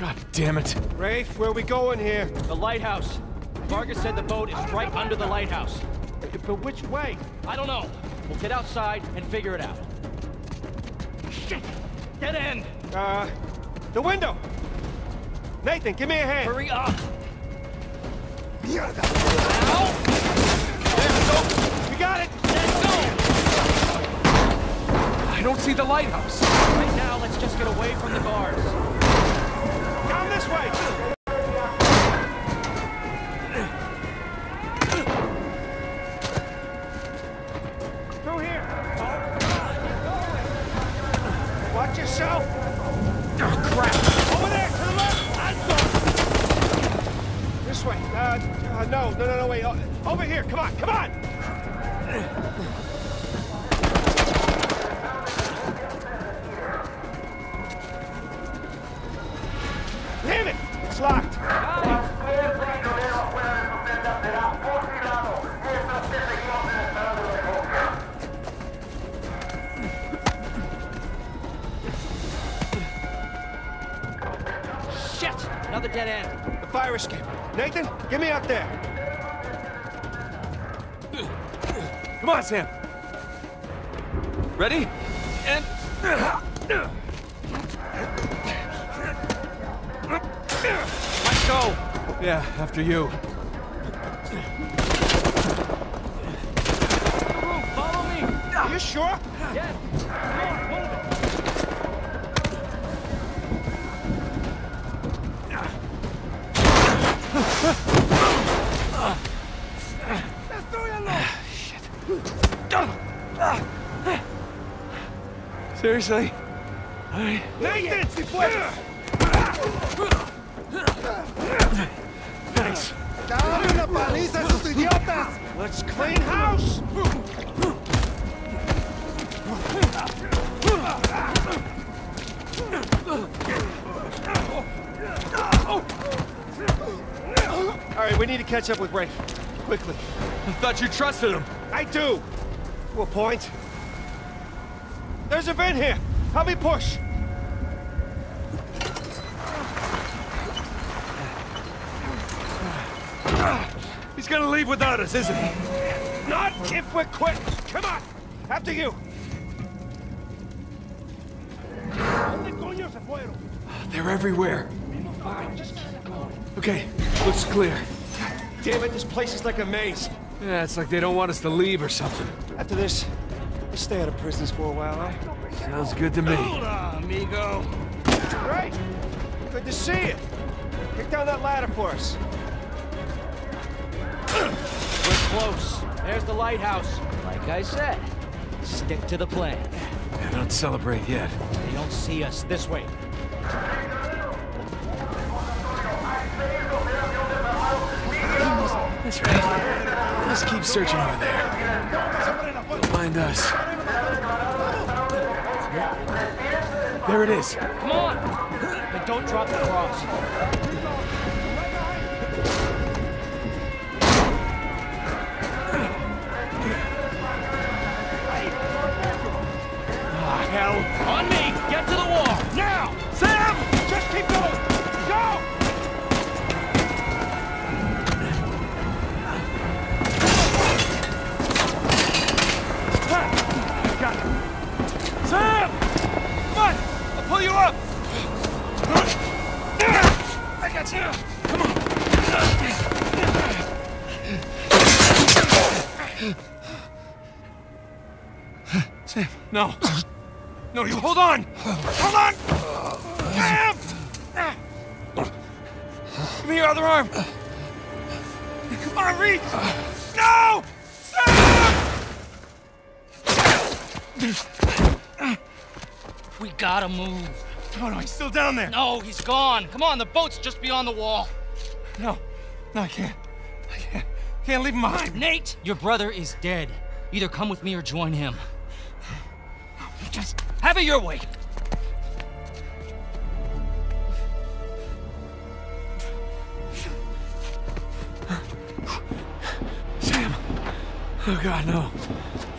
God damn it. Rafe, where are we going here? The lighthouse. Vargas said the boat is right under the lighthouse. But which way? I don't know. We'll get outside and figure it out. Shit! Dead end! Uh, the window! Nathan, give me a hand! Hurry up! Mierda! Ow! There we go! We got it! Let's go! I don't see the lighthouse. Right now, let's just get away from the guards. This way! Uh, no, no, no, no, wait. Uh, over here, come on, come on! Shit! Another dead end. The fire escape. Nathan, get me out there. Come on, Sam. Ready? And... Let's go! Yeah, after you. Follow me! Are you sure? Yes! Seriously? All right. Thanks. ¡Dale una paliza a idiotas! Let's clean house! All right, we need to catch up with Rafe. Quickly. I thought you trusted him. I do! To a point. There's a vent here! Help me push! He's gonna leave without us, isn't he? Not if we're quick! Come on! After you! ¿Dónde coño se fueron? They're. Okay, looks clear. Damn it, this place is like a maze. Yeah, it's like they don't want us to leave or something. After this, let's stay out of prisons for a while, huh? Sounds good to me. Hold on, amigo. Great. Good to see you. Kick down that ladder for us. We're close. There's the lighthouse. Like I said, stick to the plan. I don't celebrate yet. They don't see us this way. That's right. Let's keep searching over there. Don't mind us. There it is. Come on! And don't drop the cross. Pull you up! I got you! Come on! Sam, no. No, you hold on! Hold on! Sam! Give me your other arm! Come on, reach! No! Sam! We gotta move. No, no, he's still down there! No, he's gone. Come on, the boat's just beyond the wall. No, no, I can't. I can't. Can't leave him behind. Nate, your brother is dead. Either come with me or join him. Just have it your way. Sam! Oh god, no.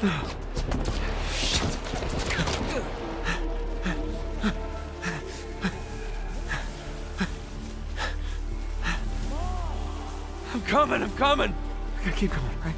No. I'm coming, I'm coming. I gotta keep going, right?